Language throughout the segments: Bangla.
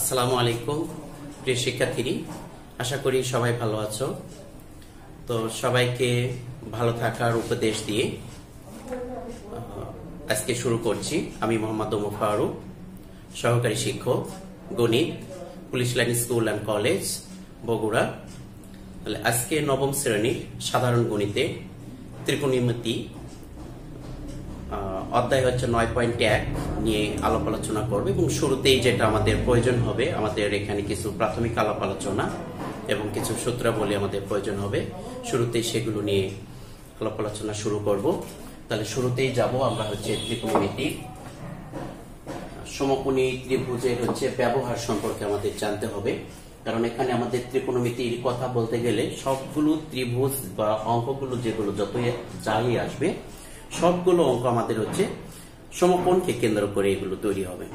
আসসালামু আলাইকুম, প্রিয় শিক্ষার্থী আশা করি সবাই ভালো আছো। তো সবাইকে ভালো থাকার উপদেশ দিয়ে আজকে শুরু করছি। আমি মোহাম্মদ ওমর ফারুক, সহকারী শিক্ষক, গণিত, police line school and college, Bogura. তাহলে আজকে নবম শ্রেণির সাধারণ গণিতে ত্রিকোণমিতি অধ্যায় হচ্ছে নয় পয়েন্ট এক নিয়ে আলাপ আলোচনা করবে এবং শুরুতেই যেটা আমাদের প্রয়োজন হবে, আমাদের এখানে কিছু প্রাথমিক আলাপ আলোচনা এবং কিছু সূত্রাবলী আমাদের প্রয়োজন হবে। শুরুতেই সেগুলো নিয়ে আলাপ আলোচনা শুরু করব। তাহলে শুরুতেই যাব আমরা হচ্ছে ত্রিকোণমিতি। সমকোণী ত্রিভুজের হচ্ছে ব্যবহার সম্পর্কে আমাদের জানতে হবে। কারণ এখানে আমাদের ত্রিকোণমিতির কথা বলতে গেলে সবগুলো ত্রিভুজ বা অঙ্কগুলো যেগুলো যতই যাই আসবে সবগুলো অঙ্ক আমাদের হচ্ছে সমকোণকে কেন্দ্র করে এগুলো তৈরি হবে।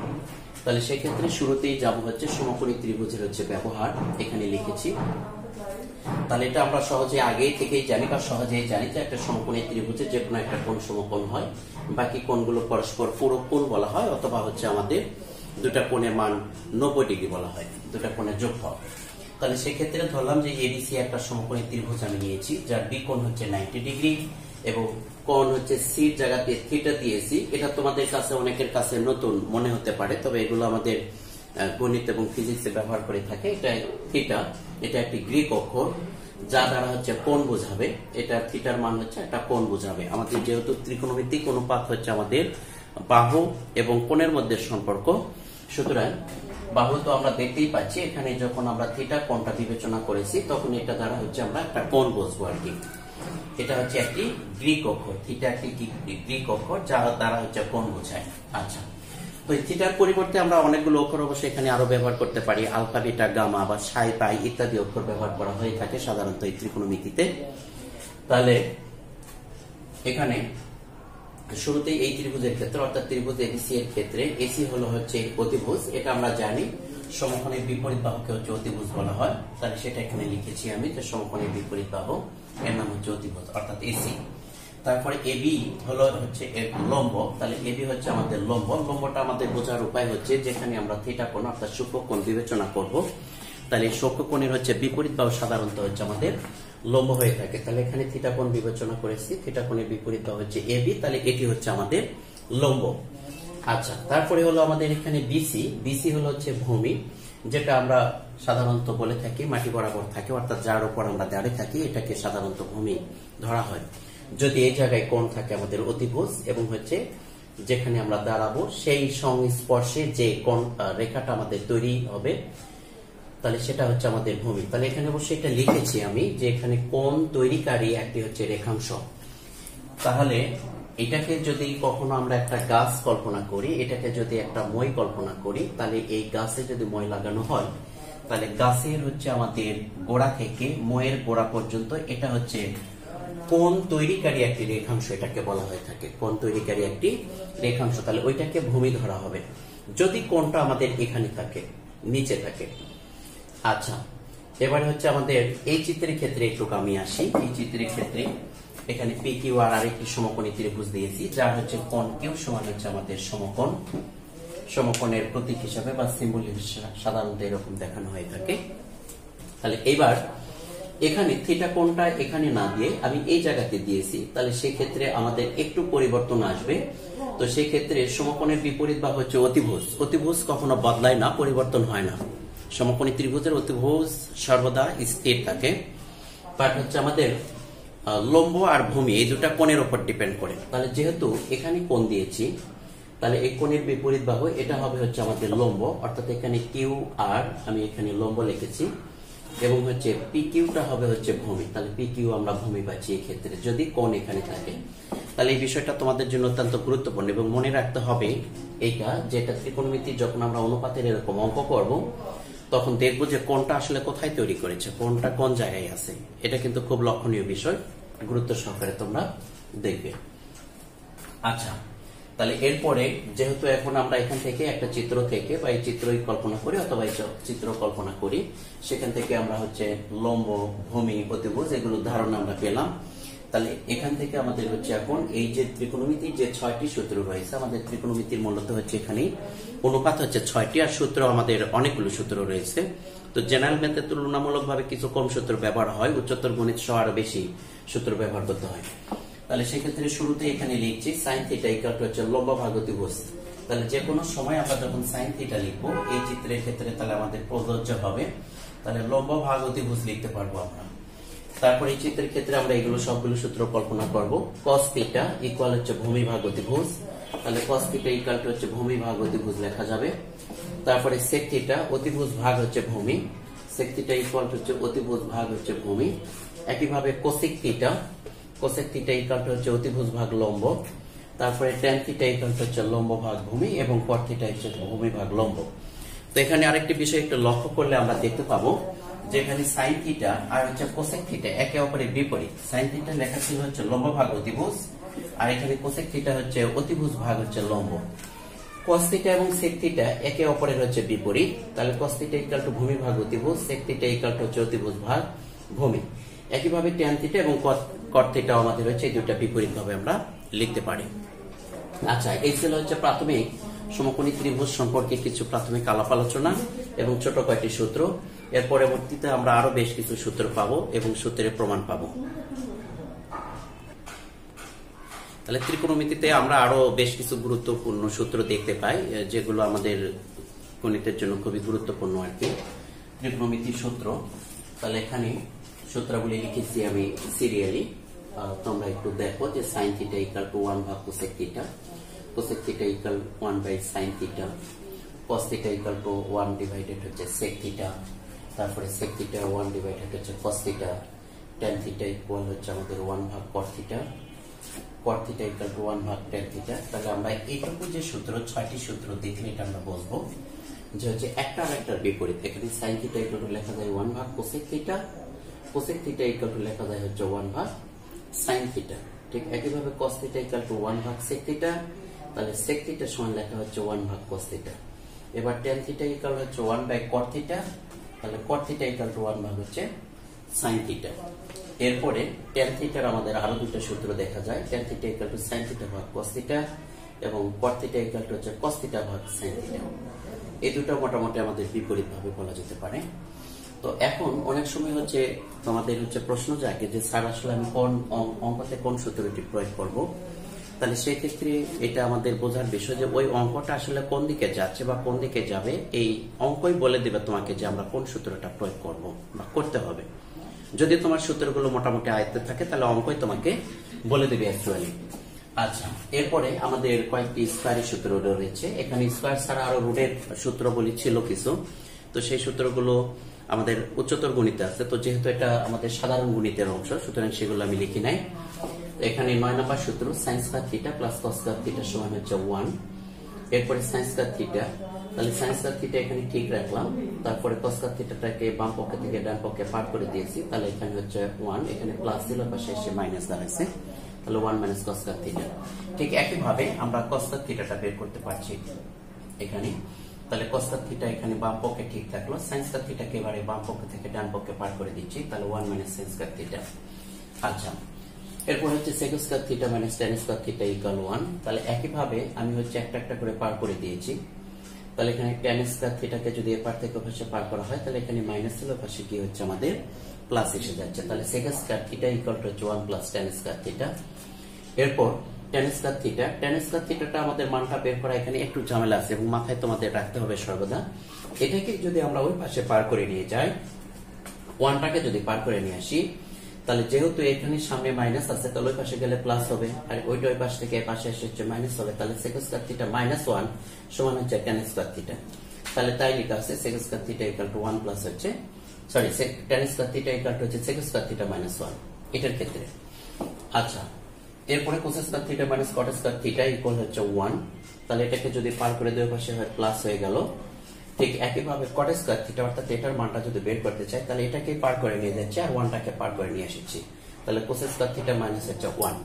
তাহলে সেক্ষেত্রে শুরুতেই যাব হচ্ছে সমকোণী ত্রিভুজের হচ্ছে ব্যবহার, এখানে লিখেছি। তাহলে এটা আমরা সহজে আগে থেকেই জানি বা সহজেই জানি যে একটা সমকোণী ত্রিভুজের যে কোনো একটা কোণ সমকোণ হয়। বাকি কোণগুলো পরস্পর পুরো কোণ বলা হয় অথবা হচ্ছে আমাদের দুটা কোণের মান নব্বই ডিগ্রি বলা হয়, দুটা কোণের যোগফল তাহলে সেক্ষেত্রে ধরলাম যে এবিসি একটা সমকোণী ত্রিভুজ আমি নিয়েছি, যার বি কোণ হচ্ছে নাইনটি ডিগ্রি। এবং কোণ হচ্ছে সির জায়গাতে থিটা দিয়েছি, এটা তোমাদের কাছে অনেকের কাছে নতুন মনে হতে পারে, তবে এগুলো আমাদের গণিত এবং ফিজিক্সে ব্যবহার করে থাকে। এটা থিটা, এটা একটি গ্রিক অক্ষর, যা দ্বারা হচ্ছে কোন বোঝাবে। এটা থিটার মান হচ্ছে একটা কোন বোঝাবে। আমাদের যেহেতু ত্রিকোণমিতিক অনুপাত হচ্ছে আমাদের বাহু এবং কোণের মধ্যে সম্পর্ক। সুতরাং বাহু তো আমরা দেখতেই পাচ্ছি, এখানে যখন আমরা থিটা কোণটা বিবেচনা করেছি, তখন এটা দ্বারা হচ্ছে আমরা একটা কোণ বুঝব আর কি। এটা হচ্ছে একটি গ্রিক অক্ষর, থিটা একটি গ্রিক অক্ষর যার দ্বারা হচ্ছে কোণ বোঝায়। আচ্ছা। তো থিটার পরিবর্তে আমরা অনেকগুলো অক্ষর অবশ্যই এখানে আরও ব্যবহার করতে পারি। আলফা, বিটা, গামা বা সাই পাই ইত্যাদি অক্ষর ব্যবহার করা হয়ে থাকে সাধারণত এই ত্রিকোণমিতিতে। তাহলে এখানে শুরুতে এই ত্রিভুজের ক্ষেত্রে অর্থাৎ ত্রিভুজ এবিসি এর ক্ষেত্রে এসি হলো হচ্ছে অতিভুজ। এটা আমরা জানি, সমকোণের বিপরীত বাহুকে হচ্ছে অতিভুজ বলা হয়। তাহলে সেটা এখানে লিখেছি আমি যে সমকোণের বিপরীত বাহু এর নাম হচ্ছে অতিভুজ অর্থাৎ এসি তারপরে এবি হলো হচ্ছে এর লম্ব। তাহলে এবি হচ্ছে আমাদের লম্ব। লম্বটা আমাদের বোঝার উপায় হচ্ছে যেখানে আমরা থিটা কোণ অর্থাৎ সূক্ষ্মকোণ বিবেচনা করব। তাহলে সূক্ষ্মকোণের হচ্ছে বিপরীত বাহু সাধারণত হচ্ছে আমাদের লম্ব হয়ে থাকে। তাহলে এখানে থিটা কোণ বিবেচনা করেছি। থিটা কোণের বিপরীত বাহু হচ্ছে এবি তাহলে এটি হচ্ছে আমাদের লম্ব। আচ্ছা তারপরে হলো আমাদের এখানে বিসি বিসি হলো হচ্ছে ভূমি, যেটা আমরা সাধারণত বলে থাকি মাটি বরাবর থাকে অর্থাৎ যার উপর আমরা দাঁড়িয়ে থাকি এটাকে সাধারণত ভূমি ধরা হয়। যদি এই জায়গায় কোণ থাকে আমাদের অতিভুজ এবং হচ্ছে যেখানে আমরা দাঁড়াবো সেই সংস্পর্শে যে আহ, রেখাটা আমাদের তৈরি হবে তাহলে সেটা হচ্ছে আমাদের ভূমি। তাহলে এখানে অবশ্যই এটা লিখেছি আমি যে এখানে কোন তৈরিকারী একটি হচ্ছে রেখাংশ। তাহলে এটাকে যদি কখনো আমরা একটা গাছ কল্পনা করি এটাকে যদি একটা মই কল্পনা করি তাহলে এই গাছে যদি মই লাগানো হয় তাহলে গাছের হচ্ছে আমাদের গোড়া থেকে ময়ের গোড়া পর্যন্ত এটা হচ্ছে কোণ তৈরিকারী একটি রেখাংশ এটাকে বলা হয়ে থাকে, কোণ তৈরিকারী একটি রেখাংশ। তাহলে ওইটাকে ভূমি ধরা হবে। যদি কোনটা আমাদের এখানে থাকে, নিচে থাকে। আচ্ছা এবারে হচ্ছে আমাদের এই চিত্রের ক্ষেত্রে একটু আমি আসি। এই চিত্রের ক্ষেত্রে এখানে পি কিউ আর আরেকটি সমকোণী ত্রিভুজ দিয়েছি, যার হচ্ছে কোণ কিউ সমান হচ্ছে আমাদের সমকোণ সমকোণের প্রতীক হিসাবে বা সিম্বল হিসাবে সাধারণত এরকম দেখানো হয়ে থাকে। তাহলে এবার এখানে থিটা কোণটা এখানে না দিয়ে আমি এই জায়গাতে দিয়েছি, তাহলে সেক্ষেত্রে আমাদের একটু পরিবর্তন আসবে। তো সেই ক্ষেত্রে সমকোণের বিপরীত বা হচ্ছে অতিভুজ। অতিভুজ কখনো বদলায় না, পরিবর্তন হয় না। সমকোণী ত্রিভুজের অতিভুজ সর্বদা স্থির থাকে। বাট হচ্ছে আমাদের লম্ব আর ভূমি, এই দুটা কোণের উপর ডিপেন্ড করে। তাহলে যেহেতু এখানে কোণ দিয়েছি তাহলে এই কোণের বিপরীত বাহু, এটা হবে হচ্ছে আমাদের লম্ব, অর্থাৎ এখানে কিউ আর আমি এখানে লম্ব লিখেছি, এবং হচ্ছে পি কিউটা হবে হচ্ছে ভূমি, তাহলে পি কিউ আমরা ভূমি পাচ্ছি এই ক্ষেত্রে, যদি কোণ এখানে থাকে। তাহলে এই বিষয়টা তোমাদের জন্য অত্যন্ত গুরুত্বপূর্ণ, এবং মনে রাখতে হবে এইটা, যেটা ত্রিকোণমিতি যখন আমরা অনুপাতের এরকম অঙ্ক করব, তখন দেখব যে কোনটা আসলে কোথায় তৈরি করেছে কোনটা কোন জায়গায় আছে। এটা কিন্তু খুব লক্ষণীয় বিষয়, গুরুত্ব সহকারে তোমরা দেখবে। আচ্ছা তাহলে এরপরে যেহেতু এখন আমরা এখান থেকে একটা চিত্র থেকে বা এই চিত্রই কল্পনা করি অথবা এই চিত্র কল্পনা করি, সেখান থেকে আমরা হচ্ছে লম্ব ভূমি, অতিভুজ এগুলো ধারণা আমরা পেলাম। তাহলে এখান থেকে আমাদের হচ্ছে এখন এই যে ত্রিকোণমিতির যে ছয়টি সূত্র রয়েছে, আমাদের ত্রিকোণমিতির মূলত হচ্ছে এখানে অনুপাত হচ্ছে ছয়টি, আর সূত্র আমাদের অনেকগুলো সূত্র রয়েছে। তো জেনারেল ম্যাথে তুলনামূলকভাবে কিছু কম সূত্র ব্যবহার হয়, উচ্চতর গণিত সহ আরও বেশি সূত্র ব্যবহার করতে হয়। তাহলে সেক্ষেত্রে শুরুতে এখানে লিখছি সাইন থিটা ইকাল হচ্ছে লম্বা বস্তু। তাহলে যে কোনো সময় আমরা যখন সাইন থিটা লিখব, এই চিত্রের ক্ষেত্রে তাহলে আমাদের প্রযোজ্য হবে। তাহলে লম্বা ভাগ অতিভুজ লিখতে পারব আমরা। তারপর এই চিত্রের ক্ষেত্রে আমরা এগুলো সবগুলো সূত্র কল্পনা করব। cos থিটা ইকুয়াল হচ্ছে ভূমি ভাগ অতিভুজ তাহলে cos থিটা ইকুয়াল টু হচ্ছে ভূমি ভাগ অতিভুজ লেখা যাবে। তারপরে sec থিটা অতিভুজ ভাগ হচ্ছে ভূমি। sec থিটা ইকুয়াল হচ্ছে অতিভুজ ভাগ হচ্ছে ভূমি। একইভাবে cosec থিটা cosec থিটা হচ্ছে অতিভুজ ভাগ লম্ব, তারপরে থিটা হচ্ছে লম্ব ভাগ ভূমি এবং থিটা হচ্ছে ভূমি ভাগ লম্ব। তো এখানে আরেকটি বিষয় একটু লক্ষ্য করলে আমরা দেখতে পাবো যে এখানে সাইন থিটা আর হচ্ছে কোসেক থিটা একে অপরের বিপরীত। সাইন থিটা লেখা ছিল হচ্ছে লম্ব ভাগ অতিভুজ আর এখানে কোসেক থিটা হচ্ছে অতিভুজ ভাগ হচ্ছে লম্ব। থিটা এবং থিটা একে অপরের হচ্ছে বিপরীত। তাহলে থিটা ইকুয়াল টু ভূমি ভাগ অতিভুজ থিটা ইকুয়াল টু হচ্ছে অতিভুজ ভাগ ভূমি। একইভাবে থিটা এবং থিটা আমাদের হচ্ছে দুটো বিপরীত ভাবে আমরা লিখতে পারি। আচ্ছা এই ছিল হচ্ছে প্রাথমিক সমকোণী ত্রিভুজ সম্পর্কে কিছু প্রাথমিক আলাপ আলোচনা এবং ছোট কয়েকটি সূত্র। এর পরবর্তীতে আমরা আরও বেশ কিছু সূত্র পাবো এবং সূত্রের প্রমাণ পাবো। তাহলে ত্রিকোণমিতিতে আমরা আরও বেশ কিছু গুরুত্বপূর্ণ সূত্র দেখতে পাই যেগুলো আমাদের গণিতের জন্য খুবই গুরুত্বপূর্ণ আর কি। ত্রিকোণমিতির সূত্র। তাহলে এখানে সূত্রগুলি লিখেছি আমি সিরিয়ালি তোমরা একটু দেখো যে sine theta equal to one ভাগ cosec theta cosec theta equal one by sine theta cos theta equal to one divided হচ্ছে সেক থিটা তারপরে সেক থিটা ওয়ান ডিভাইডেড হচ্ছে cos theta tan theta equal হচ্ছে আমাদের ওয়ান ভাগ cot theta cot theta equal to one ভাগ টেন থিটা তাহলে আমরা এইটুকু যে সূত্র, ছয়টি সূত্র দেখলে এটা আমরা বসবো যে হচ্ছে একটা আর একটার বিপরীত। এখানে সাইন থিটা ইকাল টু লেখা যায় ওয়ান ভাগ cosec theta cosec theta equal to লেখা যায় হচ্ছে ওয়ান ভাগ সাইন থিটা ঠিক একইভাবে cos theta equal to one ভাগ সেক থিটা তাহলে সেক থিটা সমান লেখা হচ্ছে ওয়ান ভাগ কস থিটা এবার টেন থিটা ইকাল হচ্ছে ওয়ান বাই কট থিটা তাহলে cot theta equal to one ভাগ হচ্ছে সাইন থিটা এরপরে টেন থিটার আমাদের আরও দুটো সূত্র দেখা যায়। Tan theta equal to sine theta ভাগ কস থিটা এবং কট থিটা ইকাল টু হচ্ছে কস থিটা ভাগ সাইন থিটা এই দুটো মোটামুটি আমাদের বিপরীত ভাবে বলা যেতে পারে। তো এখন অনেক সময় হচ্ছে তোমাদের হচ্ছে প্রশ্ন জাগে যে, স্যার, আসলে আমি কোন অঙ্কতে কোন সূত্রটি প্রয়োগ করব? তাহলে সেই ক্ষেত্রে এটা আমাদের বোঝার বিষয় যে, ওই অঙ্কটা আসলে কোন দিকে যাচ্ছে বা কোন দিকে যাবে? এই অঙ্কই বলে দেবে তোমাকে যে, আমরা কোন সূত্রটা প্রয়োগ করব বা করতে হবে। যদি তোমার সূত্রগুলো মোটামুটি আয়ত্তে থাকে, তাহলে অঙ্কই তোমাকে বলে দেবে অ্যাকচুয়ালি আচ্ছা এরপরে আমাদের কয়েকটি স্কোয়ারের সূত্র রয়েছে। এখানে স্কোয়ার ছাড়া আরও রুটের সূত্র বলি ছিল কিছু। তো সেই সূত্রগুলো আমাদের উচ্চতর গণিতে আছে। তো যেহেতু এটা আমাদের সাধারণ গণিতের অংশ, সুতরাং সেগুলো আমি লিখি নাই। এখানে নয় নম্বর সূত্র sine square theta plus cos square theta সমান হচ্ছে ওয়ান এরপরে সাইন্স কার থিটা তাহলে সাইন্স কার থিটা এখানে ঠিক রাখলাম। তারপরে কস কার থিটাটাকে বাম পক্ষে থেকে ডান পক্ষে পার করে দিয়েছি, তাহলে এখানে হচ্ছে ওয়ান এখানে প্লাস ছিল পাশে এসে মাইনাস দাঁড়াইছে। তাহলে one minus cos square theta ঠিক একইভাবে আমরা কস কার থিটাটা বের করতে পারছি এখানে। তাহলে কস্তার থিটা এখানে বাম পক্ষে ঠিক থাকল সাইন্স কার থিটাকে এবারে বাম পক্ষ থেকে ডান পক্ষে পার করে দিচ্ছি, তাহলে one minus sine square theta আচ্ছা এরপর হচ্ছে sec square theta minus tan square theta equal one তাহলে একইভাবে আমি হচ্ছে একটা একটা করে পার করে দিয়েছি। তাহলে এখানে টেন স্কোয়ার থিটাকে যদি এপার থেকে পাশে পার করা হয়, তাহলে এখানে মাইনাস ছিল পাশে কি হচ্ছে আমাদের প্লাস এসে যাচ্ছে। তাহলে sec square theta equal to হচ্ছে one plus tan square theta এরপর tan square theta tan square থিটাটা আমাদের মানটা বের করা এখানে একটু ঝামেলা আছে এবং মাথায় তোমাদের রাখতে হবে সর্বদা। এটাকে যদি আমরা ওই পাশে পার করে নিয়ে যাই, ওয়ানটাকে যদি পার করে নিয়ে আসি, তাহলে যেহেতু এখানে সামনে মাইনাস আছে, তাহলে ওই পাশে গেলে প্লাস হবে। আর ওইটা ওই পাশ থেকে পাশে এসে হচ্ছে মাইনাস হবে। তাহলে sec square theta minus one সমান হচ্ছে টেন স্কোয়ার থিটা তাহলে তাই লেখা আছে sec square theta equal to one plus হচ্ছে sorry tan square theta equal to হচ্ছে sec square theta minus one এটার ক্ষেত্রে। আচ্ছা এরপরে cos square theta minus cot square theta equal হচ্ছে ওয়ান তাহলে এটাকে যদি পার করে দুই পাশে হয় প্লাস হয়ে গেল। ঠিক একইভাবে কট স্কোয়ার থিটা অর্থাৎ এটার মানটা যদি বের করতে চাই, তাহলে এটাকে পার করে নিয়ে যাচ্ছে আর ওয়ানটাকে পার করে নিয়ে এসেছি। তাহলে কোস স্কোয়ার থিটা মাইনাস হচ্ছে ওয়ান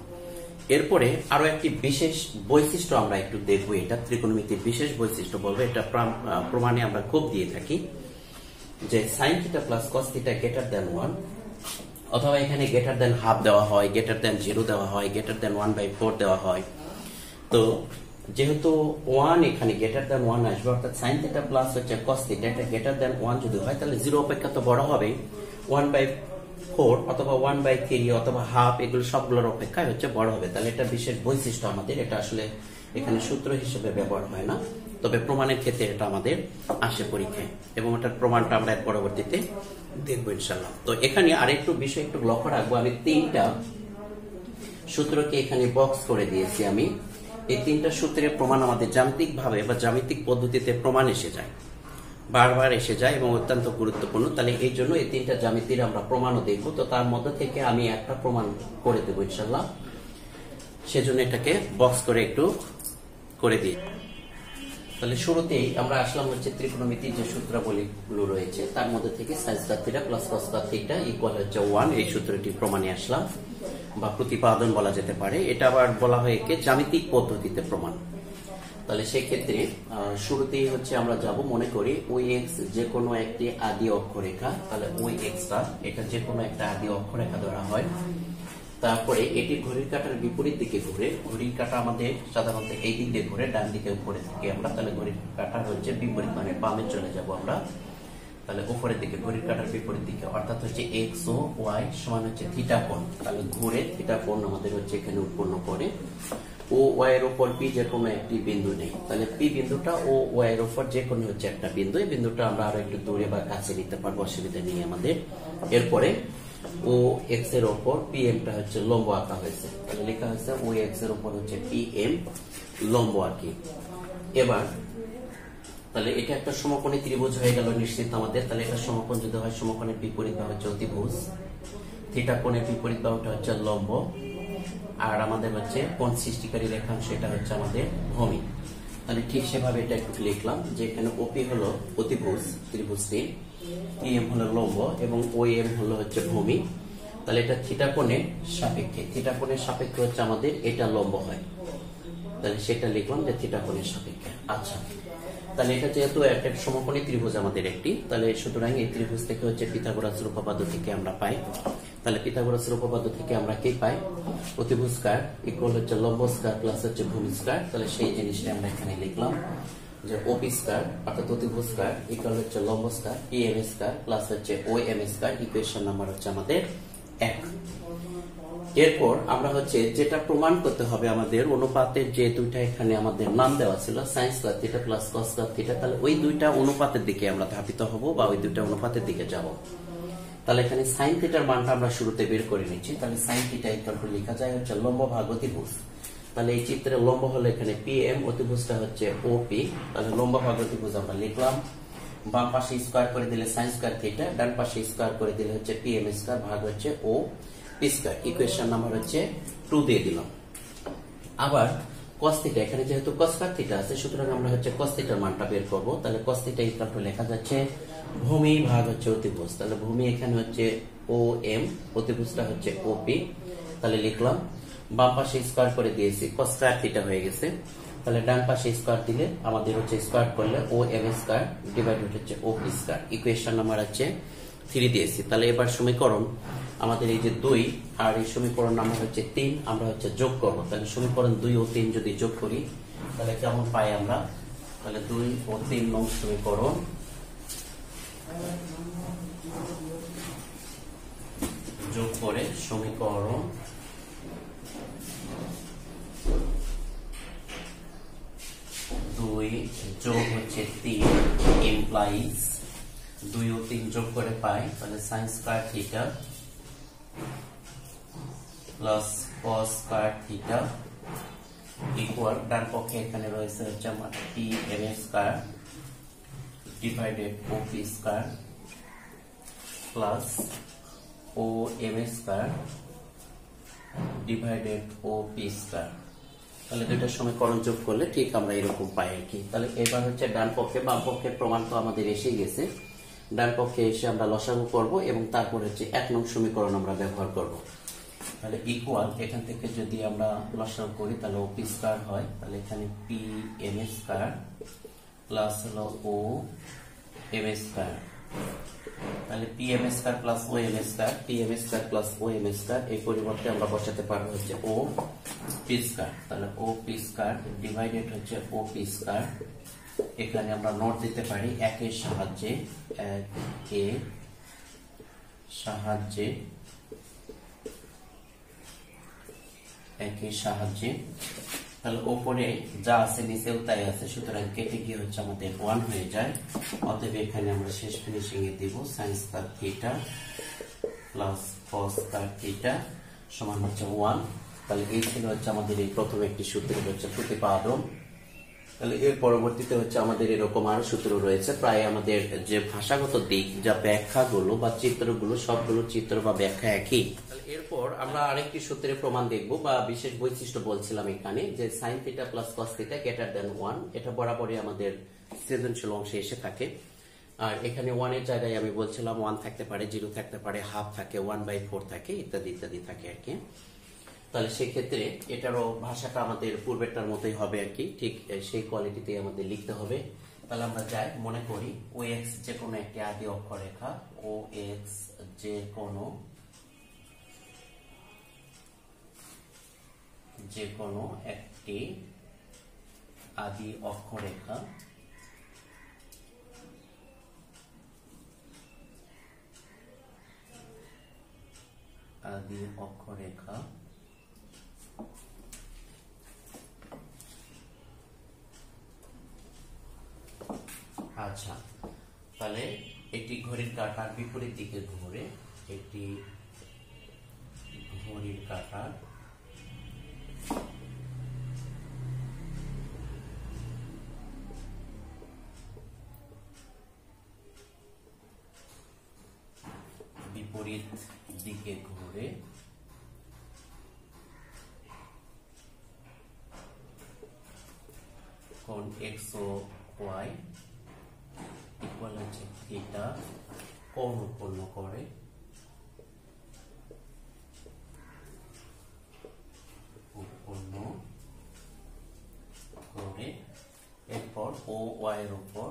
এরপরে আরও একটি বিশেষ বৈশিষ্ট্য আমরা একটু দেখব। এটা ত্রিকোণমিতির বিশেষ বৈশিষ্ট্য বলব। এটা প্রমাণে আমরা খুব দিয়ে থাকি যে sine theta plus cos theta greater than one অথবা এখানে গ্রেটার দেন হাফ দেওয়া হয় গ্রেটার দেন জিরো দেওয়া হয় greater than one by four দেওয়া হয়। তো যেহেতু ওয়ান এখানে গ্রেটার দেন ওয়ান আসবে, অর্থাৎ সাইন থিটা প্লাস হচ্ছে কস থিটা এটা গ্রেটার দেন ওয়ান যদি হয়, তাহলে জিরো অপেক্ষা তো বড় হবে। ওয়ান বাই ফোর অথবা ওয়ান বাই থ্রি অথবা হাফ এগুলো সবগুলোর অপেক্ষায় হচ্ছে বড় হবে। তাহলে এটা বিশেষ বৈশিষ্ট্য আমাদের, এটা আসলে এখানে সূত্র হিসেবে ব্যবহার হয় না। তবে প্রমাণের ক্ষেত্রে এটা আমাদের আসে পরীক্ষায়। এবং এটার প্রমাণটা আমরা পরবর্তীতে দেখব ইনশাল্লাহ তো এখানে আরেকটু বিষয়, একটু লক্ষ্য রাখব। আমি তিনটা সূত্রকে এখানে বক্স করে দিয়েছি আমি। এই তিনটা সূত্রের প্রমাণ আমাদের যান্ত্রিক ভাবে বা জ্যামিতিক পদ্ধতিতে প্রমাণ এসে যায়। বারবার এসে যায় এবং অত্যন্ত গুরুত্বপূর্ণ। তাহলে এই জন্য এই তিনটা জ্যামিতির আমরা প্রমাণও দেখব। তো তার মধ্যে থেকে আমি একটা প্রমাণ করে দেবো ইনশাল্লাহ সেজন্য এটাকে বক্স করে একটু করে দিই। তাহলে শুরুতেই আমরা আসলাম হচ্ছে ত্রিকোণমিতির যে সূত্রাবলীগুলো রয়েছে, তার মধ্যে থেকে প্লাস ইকুয়াল ওয়ান এই সূত্রটি প্রমাণে আসলাম, বা প্রতিপাদন বলা যেতে পারে। এটা আবার বলা হয় একে জ্যামিতিক পদ্ধতিতে প্রমাণ। তাহলে সেক্ষেত্রে শুরুতেই হচ্ছে আমরা যাব, মনে করি ওই এক্স যে কোনো একটি আদি অক্ষরেখা, তাহলে ওই এক্সটা এটা যে কোনো একটা আদি অক্ষরেখা ধরা হয়। তারপরে এটি ঘড়ির কাটার বিপরীত দিকে ঘুরে, ঘড়ির কাটা আমাদের সাধারণত এই দিক দিয়ে ঘুরে, ডান দিকে উপরে থাকি আমরা তাহলে ঘড়ির কাটা হচ্ছে বিপরীত মানে বামে চলে যাব আমরা। তাহলে উপরের দিকে, ঘড়ির কাটার বিপরীত দিকে, অর্থাৎ হচ্ছে এক্স ও ওয়াই সমান হচ্ছে থিটা কোণ। তাহলে ঘুরে থিটা কোণ আমাদের হচ্ছে এখানে উৎপন্ন করে। ও ওয়াই এর উপর পি যে কোনো একটি বিন্দু নেই। তাহলে পি বিন্দুটা ও ওয়াই এর উপর যে কোনো হচ্ছে একটা বিন্দু। এই বিন্দুটা আমরা আরও একটু দূরে বা কাছে নিতে পারব, অসুবিধা নেই আমাদের। এরপরে ও এক্সের উপর পি এমটা হচ্ছে লম্ব আঁকা হয়েছে। তাহলে লেখা হয়েছে ও এক্সের উপর হচ্ছে পি এম লম্ব আঁকি। এবার, তাহলে এটা একটা সমকোণী ত্রিভুজ হয়ে গেল নিশ্চিত আমাদের। তাহলে এটা সমকোণ যদি হয়, সমকোণের বিপরীত বা হচ্ছে অতিভুজ থিটা কোণের বিপরীত বাহুটা হচ্ছে লম্ব। আর আমাদের হচ্ছে কোণ সৃষ্টিকারী রেখাংশ, এটা হচ্ছে আমাদের ভূমি। তাহলে ঠিক সেভাবে এটা একটু লিখলাম যে এখানে ওপি হলো অতিভুজ ত্রিভুজটি এম হলো লম্ব এবং ও এম হলো হচ্ছে ভূমি। তাহলে এটা থিটা কোণের সাপেক্ষে, থিটা কোণের সাপেক্ষে হচ্ছে আমাদের এটা লম্ব হয়। তাহলে সেটা লিখলাম যে থিটা সাপেক্ষে। আচ্ছা তাহলে এটা যেহেতু একটা সমকোণী ত্রিভুজ আমাদের একটি, তাহলে সুতরাং এই ত্রিভুজ থেকে হচ্ছে পিথাগোরাস উপপাদ্য থেকে আমরা পাই। তাহলে পিথাগোরাস উপপাদ্য থেকে আমরা কি পাই? অতিভুজ স্কয়ার ইকুয়াল হচ্ছে লম্ব স্কয়ার প্লাস হচ্ছে ভূমি স্কয়ার। তাহলে সেই জিনিসটা আমরা এখানে লিখলাম। যে ওপি স্কয়ার অর্থাৎ অতিভুজ স্কয়ার ইকুয়াল হচ্ছে লম্ব square P M square plus হচ্ছে O M square equation number হচ্ছে আমাদের এক। এরপর আমরা হচ্ছে যেটা প্রমাণ করতে হবে আমাদের অনুপাতের যে দুইটা এখানে আমাদের নাম দেওয়া ছিল sine square theta plus cos square theta তাহলে ওই দুইটা অনুপাতের দিকে আমরা ধাবিত হব বা ওই দুইটা অনুপাতের দিকে যাব। তাহলে এখানে সাইন থিটার মানটা আমরা শুরুতে বের করে নিচ্ছি, তাহলে সাইন থিটা ইকুয়াল টু লেখা যায় হচ্ছে লম্ব ভাগ অতিভুজ। তাহলে এই চিত্রে লম্ব হলো এখানে পি এম অতিভুজটা হচ্ছে ও পি তাহলে লম্ব ভাগ অতিভুজ আমরা লিখলাম। বাম পাশে স্কোয়ার করে দিলে সাইন স্কোয়ার থিটা ডান পাশে স্কোয়ার করে দিলে হচ্ছে পি এম স্কোয়ার ভাগ হচ্ছে O P square equation number হচ্ছে টু দিয়ে দিলাম। আবার থিটা এখানে যেহেতু স্কয়ার থিটা আছে, সুতরাং আমরা হচ্ছে থিটার মানটা বের করব। তাহলে থিটা ইকুয়াল টু লেখা যাচ্ছে ভূমি ভাগ হচ্ছে অতিভুজ। তাহলে ভূমি এখানে হচ্ছে ও এম অতিভুজটা হচ্ছে ও পি তাহলে লিখলাম বাম পাশে স্কয়ার করে দিয়েছি। cos স্কয়ার থিটা হয়ে গেছে। তাহলে ডান পাশে স্কয়ার দিলে আমাদের হচ্ছে স্কয়ার করলে ও এম স্কয়ার ডিভাইডেড হচ্ছে O P square equation number হচ্ছে থ্রি দিয়েছি। তাহলে এবার সমীকরণ, আমাদের এই যে দুই আর এই সমীকরণ নাম্বার হচ্ছে তিন, আমরা হচ্ছে যোগ করব। তাহলে সমীকরণ দুই ও তিন যদি যোগ করি, তাহলে কেমন পাই আমরা? তাহলে দুই ও তিন নং সমীকরণ। যোগ করে সমীকরণ দুই যোগ হচ্ছে তিন ইমপ্লাইজ দুই ও তিন যোগ করে পাই, তাহলে sine square theta plus cos square theta equal ডান পক্ষে এখানে রয়েছে হচ্ছে আমার P M square divided O P square plus O M square divided O P square তাহলে দুইটা সমীকরণ যোগ করলে ঠিক আমরা এরকম পাই আর কি। তাহলে এবার হচ্ছে ডান পক্ষে বাম পক্ষের প্রমাণ তো আমাদের এসে গেছে। ডান পক্ষে এসে আমরা লসাগু করব এবং তারপর হচ্ছে এক নং সমীকরণ আমরা ব্যবহার করব। তাহলে ইকুয়াল এখান থেকে যদি আমরা লসাগু করি, তাহলে ও পি স্কয়ার হয়। তাহলে এখানে পি এম স্কয়ার প্লাস হলো ও এম স্কয়ার তাহলে P M square plus O M square P M square plus O M square এই পরিবর্তে আমরা বসাতে পারব হচ্ছে ও পি স্কয়ার তাহলে ও পি স্কয়ার ডিভাইডেড হচ্ছে ও পি স্কয়ার এখানে আমরা নোট দিতে পারি একের সাহায্যে, এক এ সাহায্যে, একের সাহায্যে তাহলে ওপরে যা আছে, নিচেও তাই আছে। সুতরাং কেটে গিয়ে হচ্ছে আমাদের ওয়ান হয়ে যায়। অতএব এখানে আমরা শেষ ফিনিশিং এ দিব। Sine square theta plus cos square theta সমান হচ্ছে ওয়ান তাহলে এই ছিল হচ্ছে আমাদের এই প্রথম একটি সূত্র হচ্ছে প্রতিপাদন। তাহলে এর পরবর্তীতে হচ্ছে আমাদের এরকম আরও সূত্র রয়েছে। প্রায় আমাদের যে ভাষাগত দিক যা ব্যাখ্যাগুলো বা চিত্রগুলো, সবগুলো চিত্র বা ব্যাখ্যা একই। এরপর আমরা আরেকটি সূত্রের প্রমাণ দেখব বা বিশেষ বৈশিষ্ট্য বলছিলাম এখানে যে sine theta plus cos theta greater than one এটা বরাবরই আমাদের সৃজনশীল অংশে এসে থাকে। আর এখানে ওয়ানের জায়গায় আমি বলছিলাম ওয়ান থাকতে পারে জিরো থাকতে পারে হাফ থাকে ওয়ান বাই ফোর থাকে, ইত্যাদি ইত্যাদি থাকে আর কি। তাহলে সেক্ষেত্রে এটারও ভাষাটা আমাদের পূর্বেরটার মতোই হবে আর কি। ঠিক সেই কোয়ালিটিতে আমাদের লিখতে হবে। তাহলে আমরা যাই, মনে করি ও এক্স যে কোনো একটি আদি অক্ষরেখা ও এক্স যে কোনো যে কোনো একটি আদি অক্ষরেখা আদি অক্ষরেখা আচ্ছা তাহলে একটি ঘড়ির কাঁটার বিপরীত দিকে ঘুরে একটি ঘড়ির কাঁটার বিপরীত দিকে ঘুরে কোন এক্স ওয়াই ইকুয়াল হচ্ছে এটা উৎপন্ন করে উৎপন্ন করে এরপর ও ওয়াই এর উপর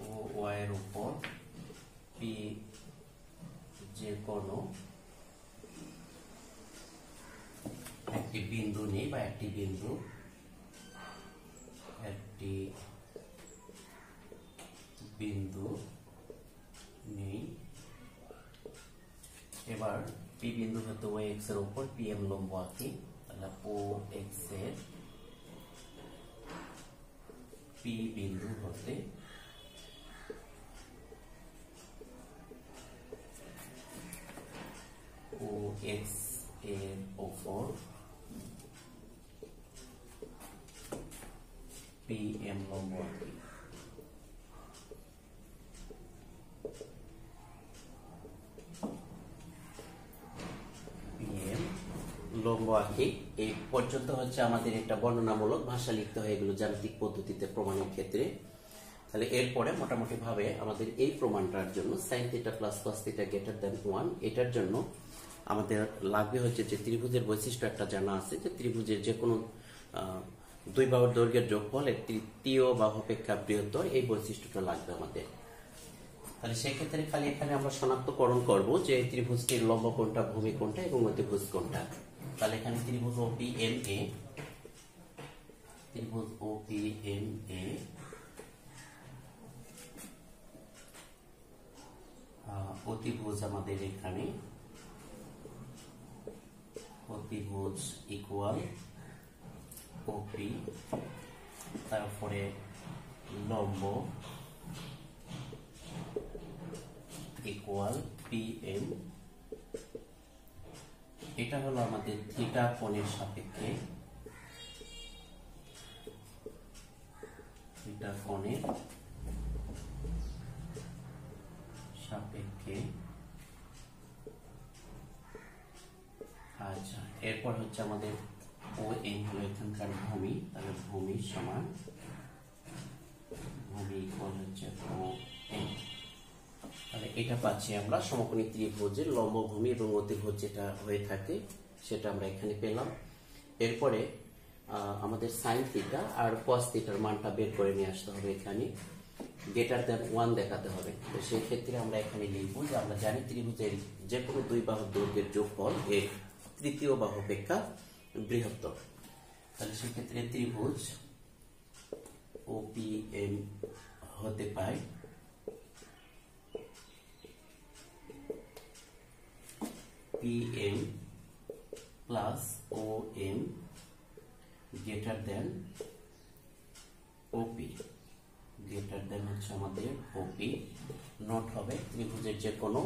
ও ওয়াই এর উপর পি যে কোনো একটি বিন্দু নেই বা একটি বিন্দু একটি বিন্দু নেই। এবার পি বিন্দু হতে ও এক্সের উপর, পি এম লম্ব আঁকি। তাহলে ও এক্সের পি বিন্দু হতে ও এক্সের উপর পি এম লম্ব লম্ব আঁকি এই পর্যন্ত হচ্ছে আমাদের একটা বর্ণনামূলক ভাষা লিখতে হয় এগুলো জ্যামিতিক পদ্ধতিতে প্রমাণের ক্ষেত্রে। তাহলে এরপরে মোটামুটি ভাবে আমাদের এই প্রমাণটার জন্য sine theta plus cos theta greater than one এটার জন্য আমাদের লাগবে হচ্ছে যে ত্রিভুজের বৈশিষ্ট্য একটা জানা আছে যে ত্রিভুজের যে কোনো দুই বাহুর দৈর্ঘ্যের যোগফল এর তৃতীয় বাহু অপেক্ষা বৃহত্তর, এই বৈশিষ্ট্যটা লাগবে আমাদের। তাহলে সেক্ষেত্রে খালি এখানে আমরা শনাক্তকরণ করব যে ত্রিভুজটির লম্ব কোনটা ভূমি কোনটা এবং অতিভুজ কোনটা তাহলে এখানে ত্রিভুজ ও পি এম এ ত্রিভুজ ও পি এম এ অতিভুজ আমাদের এখানে, অতিভুজ ইকুয়াল ওপি তারপরে লম্ব ইকুয়াল পিএম এটা হলো আমাদের থিটা কোণের সাপেক্ষে থিটা কোণের সাপেক্ষে আচ্ছা এরপর হচ্ছে আমাদের ও এন হলো এখানকার ভূমি তাহলে ভূমি সমান ভূমি ইকুয়াল হচ্ছে তাহলে এটা পাচ্ছি আমরা সমকোণী ত্রিভুজের লম্বভূমি এবং অতিভুজ যেটা হয়ে থাকে, সেটা আমরা এখানে পেলাম। এরপরে আমাদের সাইন থিটা আর কস থিটার মানটা বের করে নিয়ে আসতে হবে এখানে। গ্রেটার দেন ওয়ান দেখাতে হবে। তো সেই ক্ষেত্রে আমরা এখানে লিখব যে আমরা জানি ত্রিভুজের যে কোনো দুই বাহুর দৈর্ঘ্যের যোগফল এর তৃতীয় বাহু অপেক্ষা বৃহত্তর। তাহলে সেক্ষেত্রে ত্রিভুজ ও পি এম হতে পায়। P M plus O M greater than O P greater than হচ্ছে আমাদের ওপি নোট হবে ত্রিভুজের যে কোনো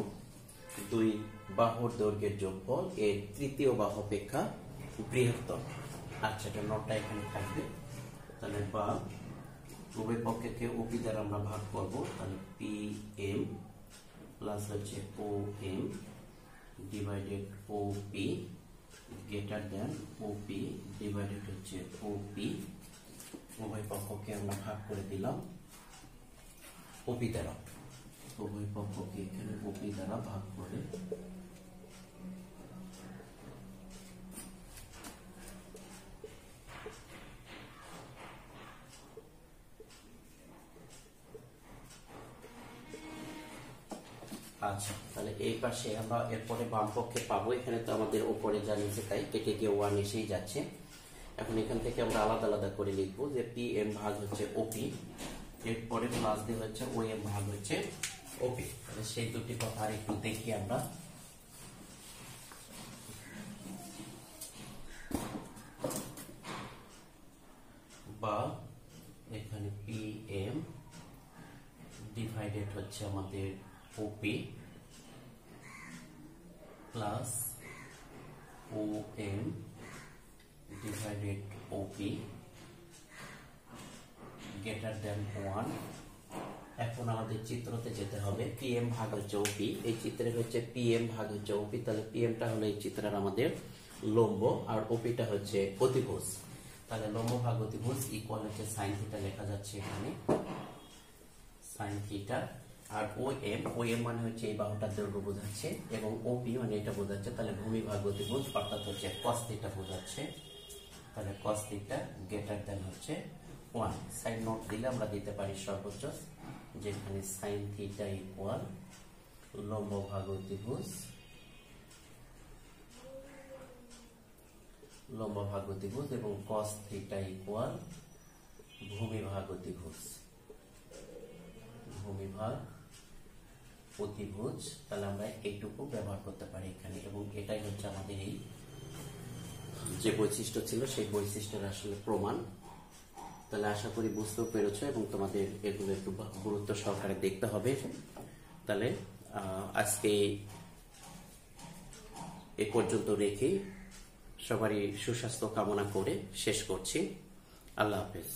দুই বাহুর দৈর্ঘ্যের যোগফল, এর তৃতীয় বাহু অপেক্ষা বৃহত্তর আচ্ছা এটা নোটটা এখানে থাকবে। তাহলে বা, উভয় পক্ষকে ওপি দ্বারা আমরা ভাগ করব। তাহলে পি এম প্লাস হচ্ছে O M divided O P greater than O P divided হচ্ছে ও পি। উভয় পক্ষকে আমরা ভাগ করে দিলাম ওপি দ্বারা। উভয় পক্ষকে এখানে ওপি দ্বারা ভাগ করে পাশে আমরা এরপরে বাম পক্ষে পাবো। এখানে তো আমাদের উপরে যা নিচে তাই কেটে গিয়ে ওয়ান এসেই যাচ্ছে। এখন এখান থেকে আমরা আলাদা আলাদা করে লিখব যে পি এম ভাগ হচ্ছে ওপি এরপরে প্লাস দিয়ে হচ্ছে ও এম ভাগ হচ্ছে ওপি সেই দুটি কথা আর একটু দেখি আমরা। বা এখানে পি এম ডিভাইডেড হচ্ছে আমাদের O P plus O M divided O P greater than one এখন আমাদের চিত্রতে যেতে হবে পিএম ভাগ হচ্ছে ওপি এই চিত্রে হচ্ছে পিএম ভাগ হচ্ছে ওপি তাহলে পিএমটা হলো এই চিত্রের আমাদের লম্ব আর ওপিটা হচ্ছে অতিভুজ। তাহলে লম্ব ভাগ অতিভুজ ইকুয়াল হচ্ছে সাইন থিটা লেখা যাচ্ছে এখানে। সাইন থিটা আর ও এম ও এম মানে হচ্ছে এই বাহুটার দৈর্ঘ্য বোঝাচ্ছে এবং ও ওপি মানে এটা বোঝাচ্ছে, তাহলে ভূমি ভাগ অতিভুজ অর্থাৎ হচ্ছে কস থিটা বোঝাচ্ছে। তাহলে কস থিটা গ্রেটার দেন হচ্ছে ওয়ান সাইন নোট দিলে আমরা দিতে পারি সর্বোচ্চ যেখানে সাইন থিটা ইকুয়াল লম্ব ভাগ অতিভুজ লম্ব ভাগ অতিভুজ এবং কস ইকুয়াল ভূমি ভাগ অতিভুজ ভূমিভাগ অতিভুজ তাহলে আমরা এইটুকু ব্যবহার করতে পারি এখানে। এবং এটাই হচ্ছে আমাদের এই যে বৈশিষ্ট্য ছিল, সেই বৈশিষ্ট্যের আসলে প্রমাণ। তাহলে আশা করি বুঝতেও পেরেছ এবং তোমাদের এগুলো একটু গুরুত্ব সহকারে দেখতে হবে। তাহলে আজকে এ পর্যন্ত রেখে সবারই সুস্বাস্থ্য কামনা করে শেষ করছি। আল্লাহ হাফেজ।